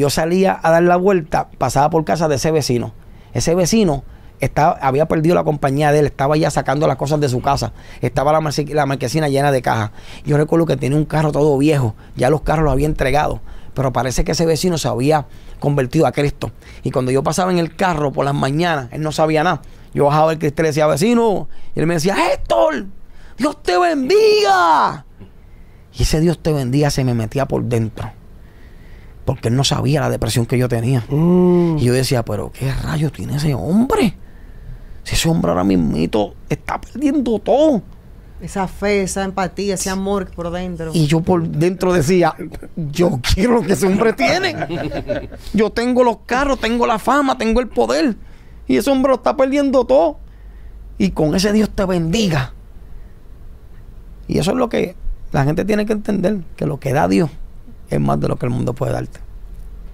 Yo salía a dar la vuelta, pasaba por casa de ese vecino. Ese vecino estaba, había perdido la compañía de él, estaba ya sacando las cosas de su casa. Estaba la, la marquesina llena de cajas. Yo recuerdo que tenía un carro todo viejo, ya los carros lo había entregado. Pero parece que ese vecino se había convertido a Cristo. Y cuando yo pasaba en el carro por las mañanas, él no sabía nada. Yo bajaba el cristal y decía, vecino. Y él me decía, Héctor, Dios te bendiga. Y ese Dios te bendiga se me metía por dentro porque él no sabía la depresión que yo tenía. Mm. Y yo decía, pero ¿qué rayos tiene ese hombre? Si ese hombre ahora mismo está perdiendo todo. Esa fe, esa empatía, ese amor por dentro. Y yo por dentro decía, yo quiero lo que ese hombre tiene. Yo tengo los carros, tengo la fama, tengo el poder. Y ese hombre lo está perdiendo todo. Y con ese Dios te bendiga. Y eso es lo que la gente tiene que entender, que lo que da Dios es más de lo que el mundo puede darte.